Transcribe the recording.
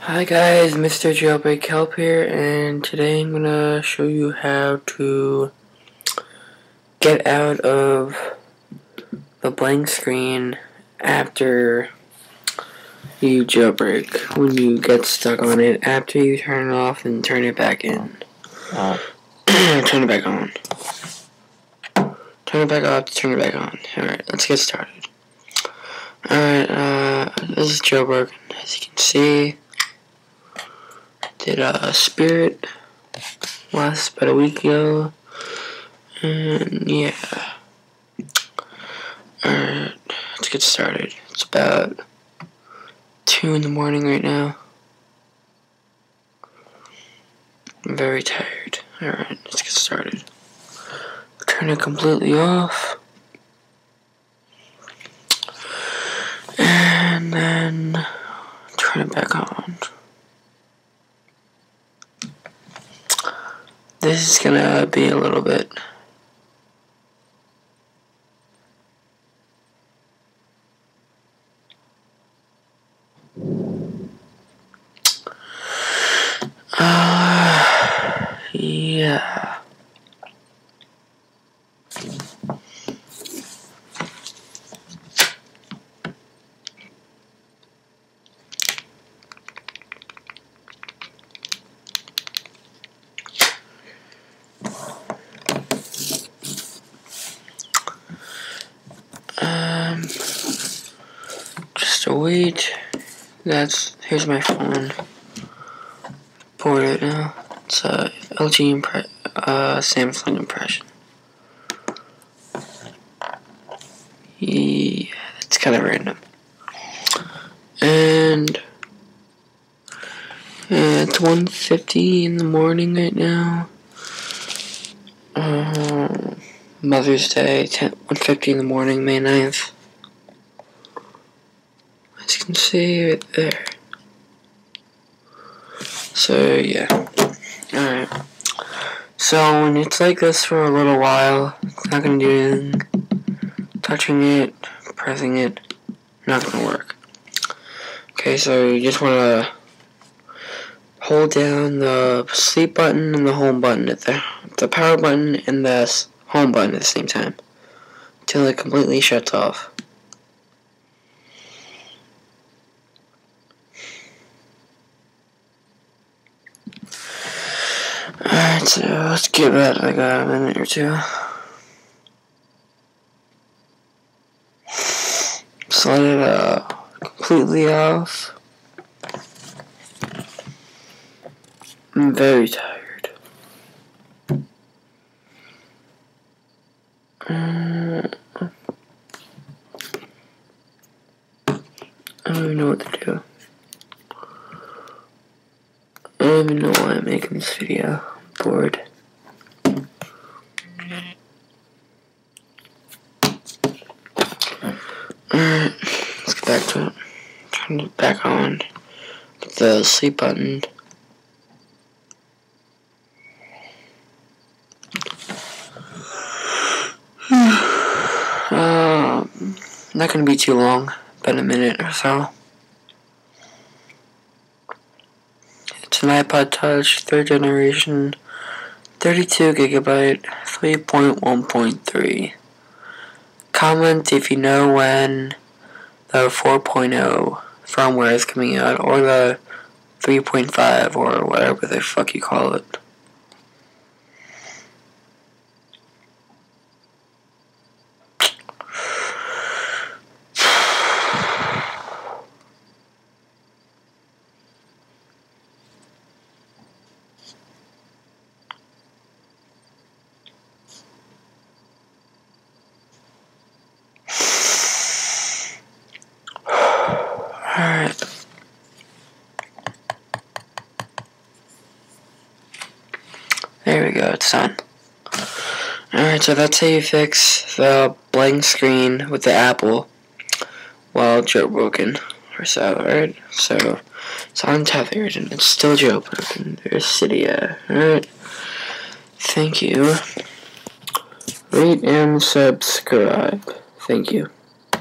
Hi guys, Mr. Jailbreak Help here, and today I'm gonna show you how to get out of the blank screen after you jailbreak. When you get stuck on it, after you turn it off and turn it back in. Uh, turn it back on. Turn it back off, turn it back on. Alright, let's get started. Alright, uh, this is jailbroken. As you can see, did a Spirit last about a week ago, and yeah. Alright, let's get started. It's about 2 in the morning right now. I'm very tired. Alright, let's get started. Turn it completely off. And then turn it back on. This is gonna be a little bit Uh, yeah. Um, a wait. That's here's my phone. Port it now. It's a LG impre uh, Samsung impression. Yeah, it's kind of random. And yeah, it's 1.50 in the morning right now. Uh, Mother's Day, 10, 1.50 in the morning, May 9th. As you can see right there. So, yeah. Alright. So, when it's like this for a little while, it's not to do anything. Touching it, pressing it, not to work. Okay, so you just want to hold down the sleep button and the home button at the, the power button and the home button at the same time until it completely shuts off. Alright, so let's give it like a minute or two. Slide it uh, completely off. I'm very tired. Uh, I don't even know what to do. I don't even know why I'm making this video. I'm. Alright, let's get back to it. Turn it back on. Put the sleep button. um, not gonna be too long, about a minute or so. It's an iPod Touch, third generation, 32 gigabyte, 3.1.3. Comment if you know when the 4.0 firmware is coming out, or the 3.5, or whatever the fuck you call it. Alright. There we go, it's done. Alright, so that's how you fix the blank screen with the Apple while jailbroken or so, alright? So, it's untethered and it's still Joe jailbroken. There's Cydia, alright? Thank you. Rate and subscribe. Thank you.